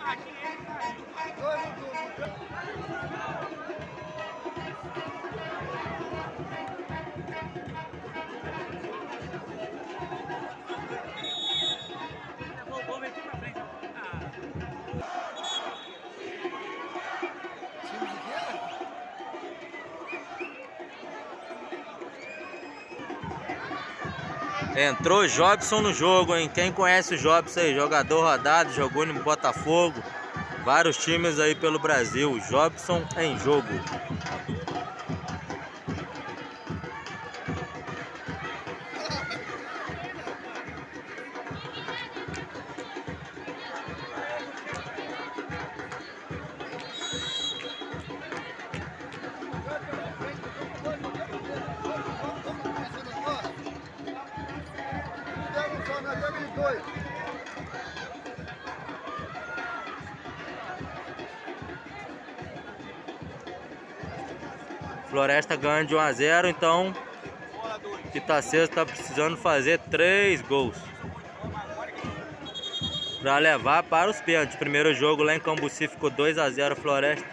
Dois minutos. Entrou Jobson no jogo, hein? Quem conhece o Jobson aí? Jogador rodado, jogou no Botafogo. Vários times aí pelo Brasil. Jobson em jogo. Floresta ganha de 1 a 0, então Itacesa está precisando fazer 3 gols para levar para os pênaltis. Primeiro jogo lá em Cambuci ficou 2 a 0 Floresta.